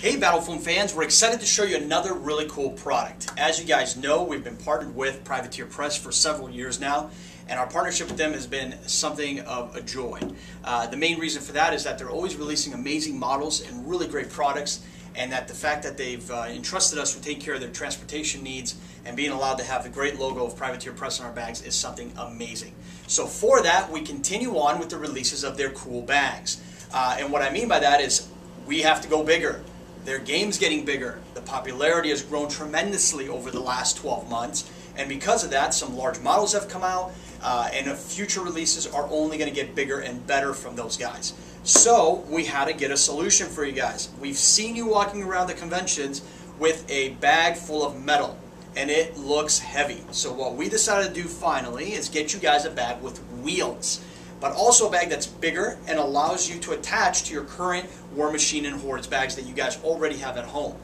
Hey Battle Foam fans, we're excited to show you another really cool product. As you guys know, we've been partnered with Privateer Press for several years now, and our partnership with them has been something of a joy. Uh, the main reason for that is that they're always releasing amazing models and really great products, and that the fact that they've uh, entrusted us with taking care of their transportation needs and being allowed to have the great logo of Privateer Press on our bags is something amazing. So for that, we continue on with the releases of their cool bags. Uh, and what I mean by that is we have to go bigger. Their game's getting bigger. The popularity has grown tremendously over the last 12 months. And because of that, some large models have come out, uh, and future releases are only going to get bigger and better from those guys. So we had to get a solution for you guys. We've seen you walking around the conventions with a bag full of metal, and it looks heavy. So what we decided to do finally is get you guys a bag with wheels but also a bag that's bigger and allows you to attach to your current War Machine and Hordes bags that you guys already have at home.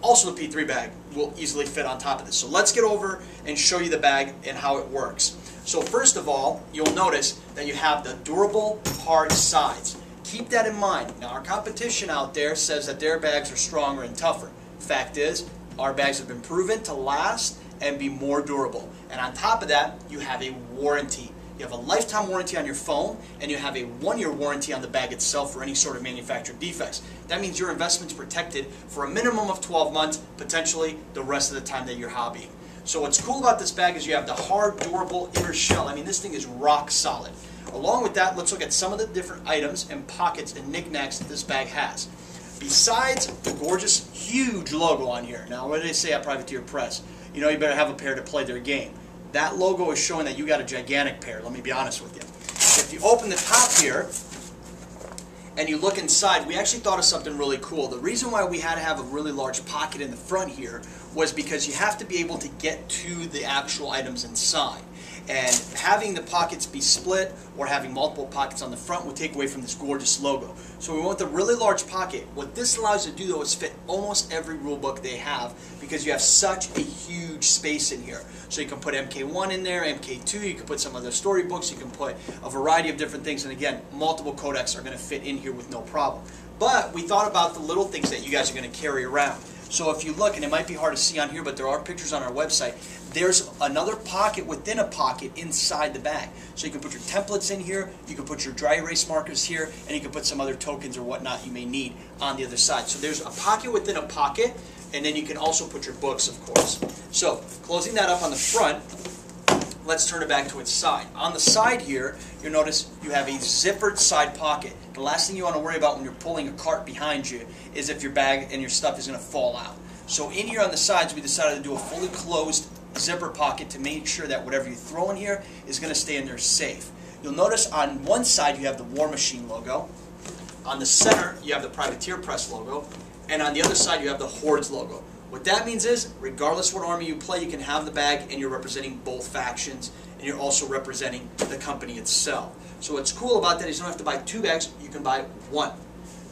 Also the P3 bag will easily fit on top of this. So let's get over and show you the bag and how it works. So first of all, you'll notice that you have the durable hard sides. Keep that in mind. Now our competition out there says that their bags are stronger and tougher. Fact is, our bags have been proven to last and be more durable. And on top of that, you have a warranty. You have a lifetime warranty on your phone, and you have a one-year warranty on the bag itself for any sort of manufactured defects. That means your investment's protected for a minimum of 12 months, potentially the rest of the time that you're hobbying. So what's cool about this bag is you have the hard, durable inner shell. I mean, this thing is rock solid. Along with that, let's look at some of the different items and pockets and knickknacks that this bag has. Besides the gorgeous, huge logo on here. Now, what did they say at Privateer Press? You know you better have a pair to play their game. That logo is showing that you got a gigantic pair, let me be honest with you. If you open the top here, and you look inside, we actually thought of something really cool. The reason why we had to have a really large pocket in the front here was because you have to be able to get to the actual items inside. And having the pockets be split or having multiple pockets on the front would take away from this gorgeous logo. So we want the really large pocket. What this allows you to do though is fit almost every rule book they have because you have such a huge space in here. So you can put MK1 in there, MK2, you can put some other storybooks, you can put a variety of different things. And again, multiple codex are going to fit in here with no problem. But we thought about the little things that you guys are going to carry around. So if you look, and it might be hard to see on here, but there are pictures on our website, there's another pocket within a pocket inside the bag. So you can put your templates in here, you can put your dry erase markers here, and you can put some other tokens or whatnot you may need on the other side. So there's a pocket within a pocket, and then you can also put your books, of course. So closing that up on the front, let's turn it back to its side. On the side here, you'll notice you have a zippered side pocket. The last thing you want to worry about when you're pulling a cart behind you is if your bag and your stuff is going to fall out. So in here on the sides, we decided to do a fully closed zipper pocket to make sure that whatever you throw in here is going to stay in there safe. You'll notice on one side you have the War Machine logo. On the center, you have the Privateer Press logo. And on the other side, you have the Hordes logo. What that means is, regardless what army you play, you can have the bag and you're representing both factions and you're also representing the company itself. So what's cool about that is you don't have to buy two bags, you can buy one.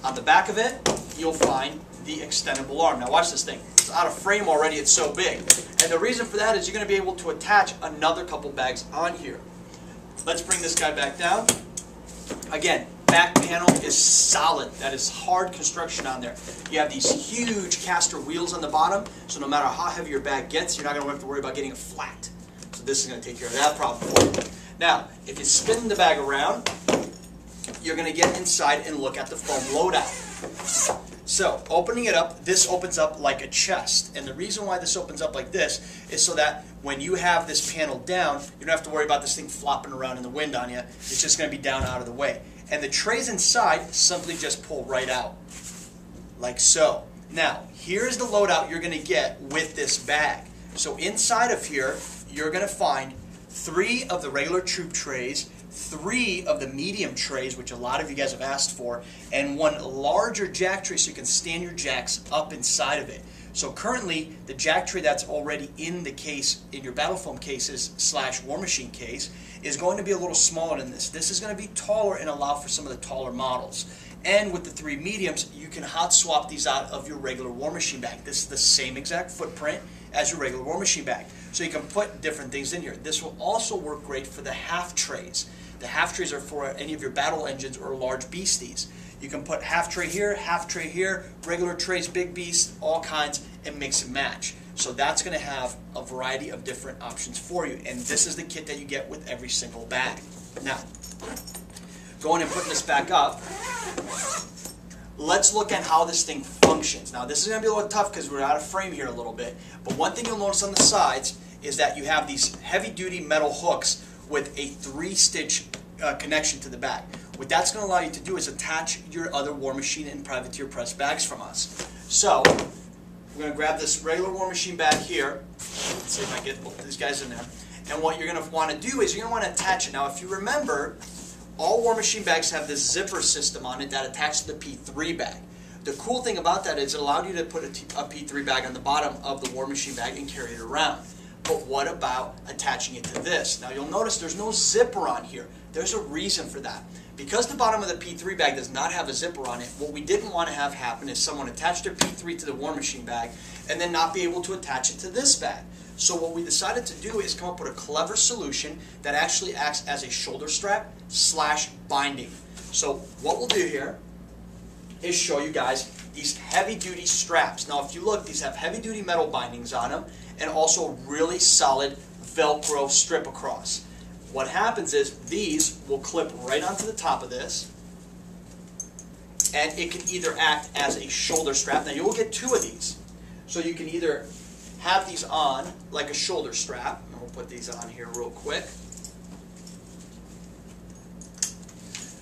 On the back of it, you'll find the extendable arm. Now watch this thing. It's out of frame already, it's so big. And the reason for that is you're going to be able to attach another couple bags on here. Let's bring this guy back down. Again, back panel is solid. That is hard construction on there. You have these huge caster wheels on the bottom, so no matter how heavy your bag gets, you're not going to have to worry about getting it flat. So this is going to take care of that problem. Now, if you spin the bag around, you're going to get inside and look at the foam loadout. So, opening it up, this opens up like a chest. And the reason why this opens up like this is so that when you have this panel down, you don't have to worry about this thing flopping around in the wind on you. It's just going to be down out of the way. And the trays inside simply just pull right out, like so. Now, here's the loadout you're going to get with this bag. So inside of here, you're going to find three of the regular troop trays, three of the medium trays, which a lot of you guys have asked for, and one larger jack tray so you can stand your jacks up inside of it. So currently, the jack tray that's already in the case, in your battle foam cases slash war machine case, is going to be a little smaller than this. This is going to be taller and allow for some of the taller models. And with the three mediums, you can hot swap these out of your regular war machine bag. This is the same exact footprint as your regular war machine bag. So you can put different things in here. This will also work great for the half trays. The half trays are for any of your battle engines or large beasties. You can put half tray here, half tray here, regular trays, big beasts, all kinds, and mix and match. So that's going to have a variety of different options for you. And this is the kit that you get with every single bag. Now, going and putting this back up, let's look at how this thing functions. Now, this is going to be a little tough because we're out of frame here a little bit. But one thing you'll notice on the sides is that you have these heavy-duty metal hooks with a three-stitch uh, connection to the bag. What that's going to allow you to do is attach your other War Machine and Privateer press bags from us. So, we're going to grab this regular War Machine bag here. Let's see if I get both these guys in there. And what you're going to want to do is you're going to want to attach it. Now, if you remember, all War Machine bags have this zipper system on it that attaches to the P3 bag. The cool thing about that is it allowed you to put a P3 bag on the bottom of the War Machine bag and carry it around. But what about attaching it to this? Now you'll notice there's no zipper on here. There's a reason for that. Because the bottom of the P3 bag does not have a zipper on it, what we didn't want to have happen is someone attach their P3 to the War Machine bag and then not be able to attach it to this bag. So what we decided to do is come up with a clever solution that actually acts as a shoulder strap slash binding. So what we'll do here is show you guys these heavy duty straps. Now if you look, these have heavy duty metal bindings on them and also a really solid Velcro strip across. What happens is these will clip right onto the top of this and it can either act as a shoulder strap. Now you will get two of these. So you can either have these on like a shoulder strap. And we'll put these on here real quick.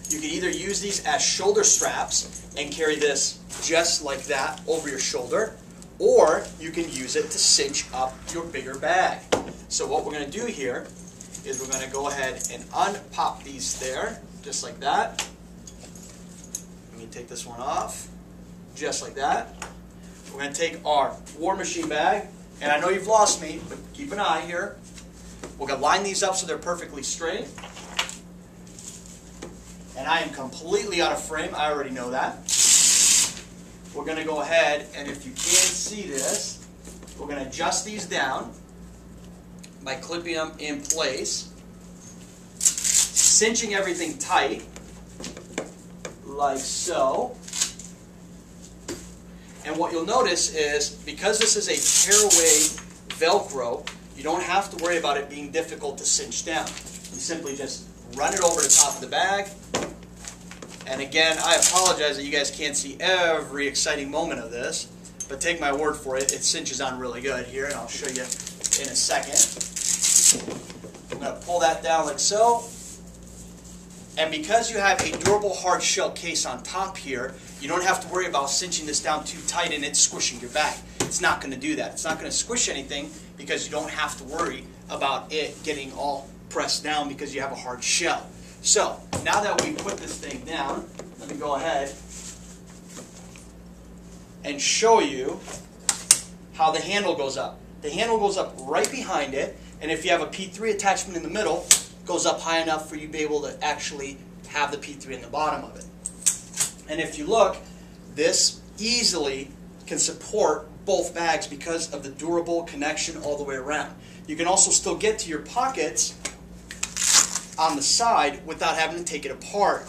You can either use these as shoulder straps and carry this just like that over your shoulder, or you can use it to cinch up your bigger bag. So what we're going to do here is we're going to go ahead and unpop these there, just like that. Let me take this one off, just like that. We're going to take our War Machine bag, and I know you've lost me, but keep an eye here. We're going to line these up so they're perfectly straight. And I am completely out of frame. I already know that. We're going to go ahead, and if you can't see this, we're going to adjust these down by clipping them in place, cinching everything tight, like so. And what you'll notice is, because this is a tearaway Velcro, you don't have to worry about it being difficult to cinch down. You simply just run it over the top of the bag. And again, I apologize that you guys can't see every exciting moment of this, but take my word for it, it cinches on really good here, and I'll show you in a second. I'm going to pull that down like so. And because you have a durable hard shell case on top here, you don't have to worry about cinching this down too tight and it squishing your back. It's not going to do that. It's not going to squish anything because you don't have to worry about it getting all pressed down because you have a hard shell. So, now that we put this thing down, let me go ahead and show you how the handle goes up. The handle goes up right behind it, and if you have a P3 attachment in the middle, goes up high enough for you to be able to actually have the P3 in the bottom of it. And if you look, this easily can support both bags because of the durable connection all the way around. You can also still get to your pockets on the side without having to take it apart.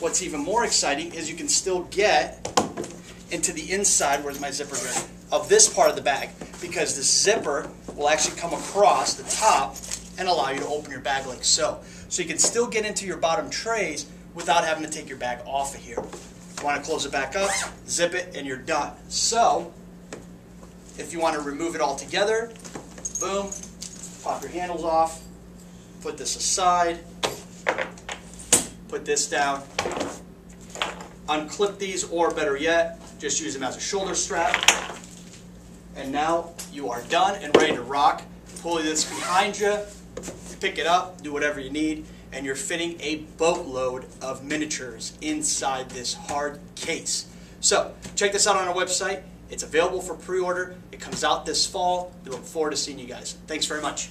What's even more exciting is you can still get into the inside, where's my zipper here, of this part of the bag because the zipper will actually come across the top and allow you to open your bag like so. So you can still get into your bottom trays without having to take your bag off of here. You want to close it back up, zip it, and you're done. So, if you want to remove it all together, boom, pop your handles off, put this aside, put this down, unclip these, or better yet, just use them as a shoulder strap. And now you are done and ready to rock. Pull this behind you, pick it up, do whatever you need, and you're fitting a boatload of miniatures inside this hard case. So, check this out on our website. It's available for pre-order. It comes out this fall. We look forward to seeing you guys. Thanks very much.